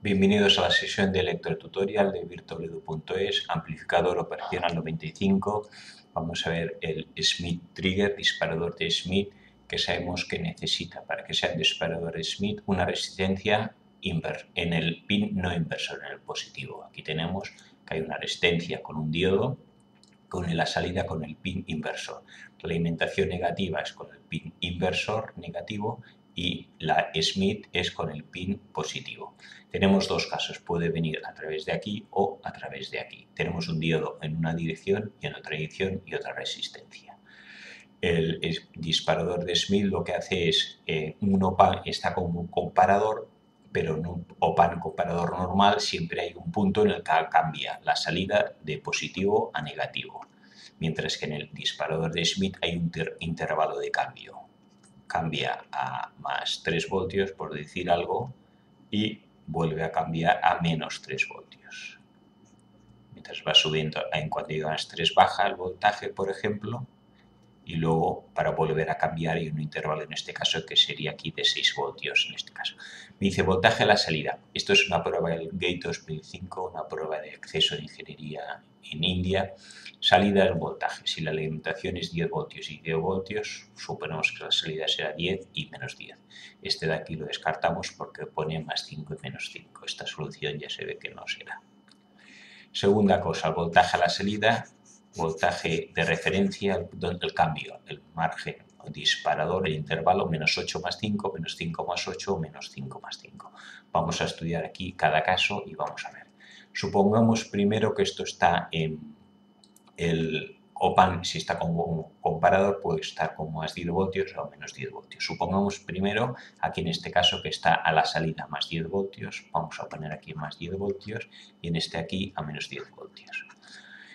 Bienvenidos a la sesión de electrotutorial de virtualedu.es, amplificador operacional 95. Vamos a ver el Smith Trigger, disparador de Smith, que sabemos que necesita para que sea un disparador Smith una resistencia en el pin no inversor, en el positivo. Aquí tenemos que hay una resistencia con un diodo, con la salida con el pin inversor. La alimentación negativa es con el pin inversor negativo y la Smith es con el pin positivo. Tenemos dos casos, puede venir a través de aquí o a través de aquí. Tenemos un diodo en una dirección y en otra dirección y otra resistencia. El, disparador de Smith lo que hace es, eh, un OPAN está como un comparador, pero en un OPAN comparador normal siempre hay un punto en el que cambia la salida de positivo a negativo, mientras que en el disparador de Smith hay un intervalo de cambio cambia a más 3 voltios, por decir algo, y vuelve a cambiar a menos 3 voltios. Mientras va subiendo, en cuanto llega a 3 baja el voltaje, por ejemplo, y luego para volver a cambiar hay un intervalo en este caso que sería aquí de 6 voltios en este caso. Me dice voltaje a la salida. Esto es una prueba del Gate 2005, una prueba de acceso de ingeniería en India. Salida del voltaje. Si la alimentación es 10 voltios y 10 voltios, suponemos que la salida será 10 y menos 10. Este de aquí lo descartamos porque pone más 5 y menos 5. Esta solución ya se ve que no será. Segunda cosa, voltaje a la salida voltaje de referencia, el, cambio, el margen disparador, el intervalo, menos 8 más 5, menos 5 más 8, menos 5 más 5. Vamos a estudiar aquí cada caso y vamos a ver. Supongamos primero que esto está en el OPAN, si está como comparador, puede estar con más 10 voltios o menos 10 voltios. Supongamos primero, aquí en este caso, que está a la salida más 10 voltios, vamos a poner aquí más 10 voltios, y en este aquí a menos 10 voltios.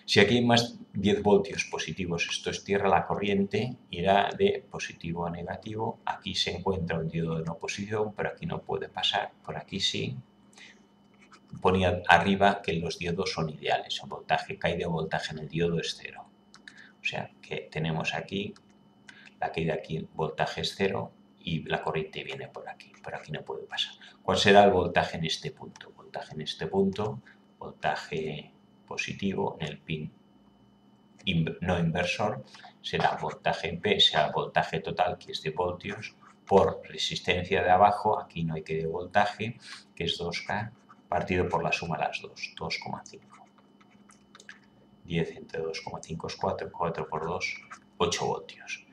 Si aquí hay más 10 voltios positivos, esto es tierra, la corriente irá de positivo a negativo. Aquí se encuentra un diodo de no oposición, pero aquí no puede pasar, por aquí sí. Ponía arriba que los diodos son ideales, el voltaje caída de voltaje en el diodo es cero. O sea que tenemos aquí, la caída aquí, voltaje es cero y la corriente viene por aquí, por aquí no puede pasar. ¿Cuál será el voltaje en este punto? Voltaje en este punto, voltaje positivo en el pin no inversor será voltaje P, será voltaje total que es de voltios por resistencia de abajo, aquí no hay que de voltaje, que es 2K, partido por la suma de las dos, 2,5. 10 entre 2,5 es 4, 4 por 2, 8 voltios.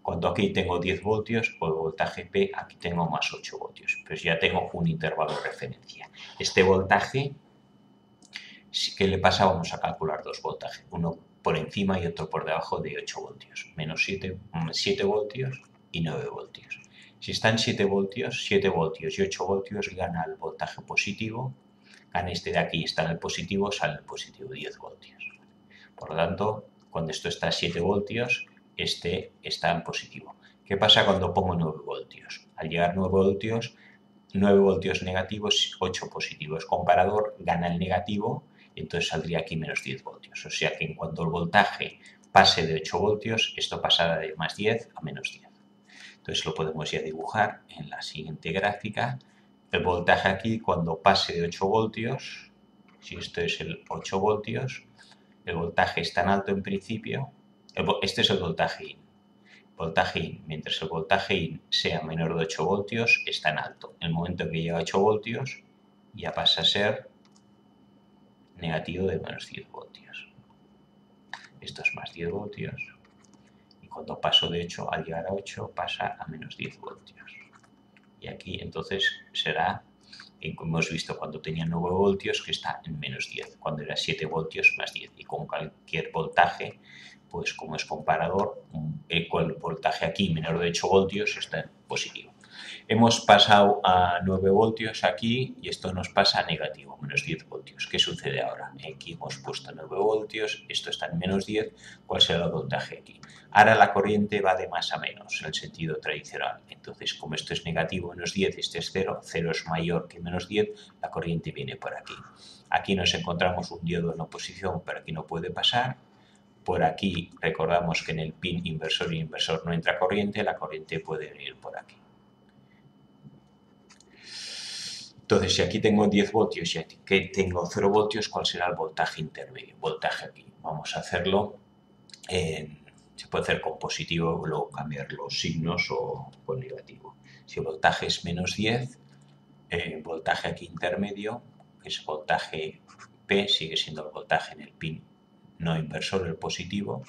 Cuando aquí tengo 10 voltios, por voltaje P, aquí tengo más 8 voltios. Pues ya tengo un intervalo de referencia. Este voltaje ¿Qué le pasa? Vamos a calcular dos voltajes, uno por encima y otro por debajo de 8 voltios, menos 7, 7 mm, voltios y 9 voltios. Si están 7 voltios, 7 voltios y 8 voltios gana el voltaje positivo, gana este de aquí, está en el positivo, sale el positivo 10 voltios. Por lo tanto, cuando esto está a 7 voltios, este está en positivo. ¿Qué pasa cuando pongo 9 voltios? Al llegar 9 voltios, 9 voltios negativos, 8 positivos. Comparador gana el negativo entonces saldría aquí menos 10 voltios. O sea que en cuanto el voltaje pase de 8 voltios, esto pasará de más 10 a menos 10. Entonces lo podemos ya dibujar en la siguiente gráfica. El voltaje aquí, cuando pase de 8 voltios, si esto es el 8 voltios, el voltaje es tan alto en principio, este es el voltaje IN. Voltaje IN, mientras el voltaje IN sea menor de 8 voltios, es tan alto. En el momento que llega a 8 voltios, ya pasa a ser negativo de menos 10 voltios. Esto es más 10 voltios. Y cuando paso de 8 al llegar a 8 pasa a menos 10 voltios. Y aquí entonces será, como hemos visto cuando tenía 9 voltios, que está en menos 10. Cuando era 7 voltios más 10. Y con cualquier voltaje, pues como es comparador, el voltaje aquí menor de 8 voltios está en positivo. Hemos pasado a 9 voltios aquí y esto nos pasa a negativo, menos 10 voltios. ¿Qué sucede ahora? Aquí hemos puesto 9 voltios, esto está en menos 10, ¿cuál será el voltaje aquí? Ahora la corriente va de más a menos, en el sentido tradicional. Entonces, como esto es negativo, menos 10, este es 0, 0 es mayor que menos 10, la corriente viene por aquí. Aquí nos encontramos un diodo en oposición, pero aquí no puede pasar. Por aquí recordamos que en el pin inversor y inversor no entra corriente, la corriente puede venir por aquí. Entonces, si aquí tengo 10 voltios y aquí tengo 0 voltios, ¿cuál será el voltaje intermedio? Voltaje aquí. Vamos a hacerlo se puede hacer con positivo, luego cambiar los signos o con negativo. Si el voltaje es menos 10, eh, voltaje aquí intermedio, que es voltaje P, sigue siendo el voltaje en el pin no inversor, el positivo,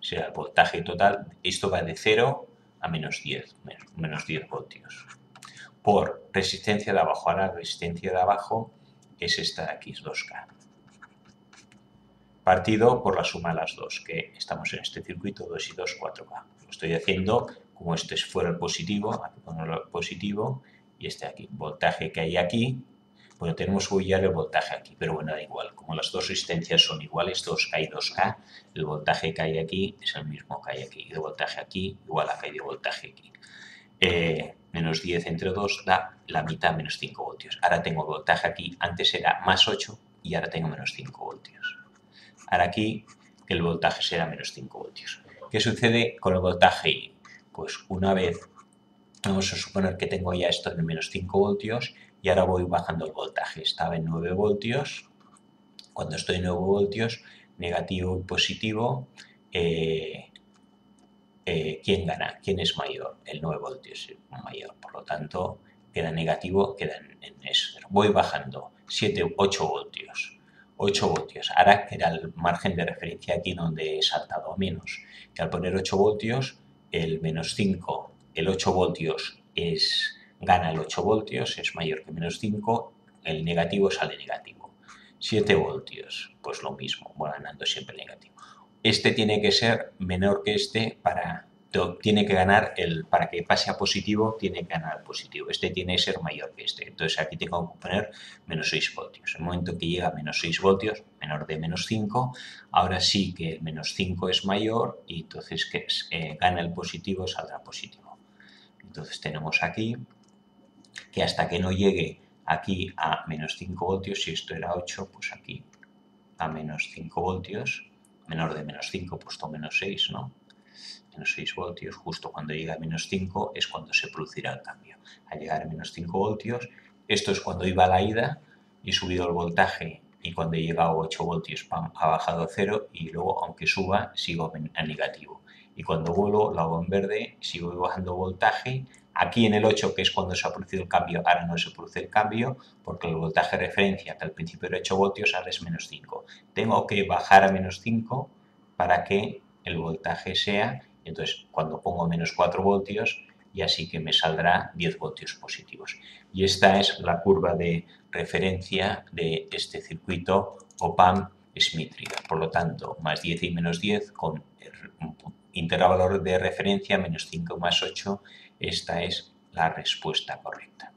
será el voltaje total. Esto va de 0 a menos 10, menos 10 voltios. Por resistencia de abajo, ahora la resistencia de abajo es esta de aquí, es 2K partido por la suma de las dos, que estamos en este circuito 2 y 2, 4K. Lo estoy haciendo como este fuera el positivo, aquí pongo el positivo y este aquí. Voltaje que hay aquí, bueno, tenemos que huir el voltaje aquí, pero bueno, da igual. Como las dos resistencias son iguales, 2K y 2K, el voltaje que hay aquí es el mismo que hay aquí. Y de voltaje aquí igual a hay de voltaje aquí. Eh, menos 10 entre 2 da la mitad menos 5 voltios. Ahora tengo voltaje aquí, antes era más 8 y ahora tengo menos 5 voltios. Ahora aquí el voltaje será menos 5 voltios. ¿Qué sucede con el voltaje I? Pues una vez, vamos a suponer que tengo ya esto en menos 5 voltios y ahora voy bajando el voltaje. Estaba en 9 voltios. Cuando estoy en 9 voltios, negativo y positivo, eh, eh, ¿quién gana? ¿Quién es mayor? El 9 voltios es mayor. Por lo tanto, queda negativo, queda en, eso. Voy bajando 7, 8 voltios. 8 voltios. Ahora era el margen de referencia aquí donde he saltado a menos. Que al poner 8 voltios, el menos 5, el 8 voltios es, gana el 8 voltios, es mayor que menos 5, el negativo sale negativo. 7 voltios, pues lo mismo, va ganando siempre negativo. Este tiene que ser menor que este para tiene que ganar el, para que pase a positivo, tiene que ganar positivo. Este tiene que ser mayor que este. Entonces aquí tengo que poner menos 6 voltios. El momento que llega a menos 6 voltios, menor de menos 5, ahora sí que el menos 5 es mayor y entonces que eh, gana el positivo, saldrá positivo. Entonces tenemos aquí que hasta que no llegue aquí a menos 5 voltios, si esto era 8, pues aquí a menos 5 voltios, menor de menos 5, puesto menos 6, ¿no? menos 6 voltios, justo cuando llega a menos 5 es cuando se producirá el cambio. Al llegar a menos 5 voltios, esto es cuando iba a la ida y he subido el voltaje y cuando he llegado a 8 voltios ha bajado a 0 y luego aunque suba sigo a negativo. Y cuando vuelo lo hago en verde, sigo bajando voltaje. Aquí en el 8, que es cuando se ha producido el cambio, ahora no se produce el cambio porque el voltaje de referencia que al principio era 8 voltios ahora es menos 5. Tengo que bajar a menos 5 para que el voltaje sea entonces, cuando pongo menos 4 voltios, ya sí que me saldrá 10 voltios positivos. Y esta es la curva de referencia de este circuito OPAM Smith Por lo tanto, más 10 y menos 10 con intervalo de referencia menos 5 más 8, esta es la respuesta correcta.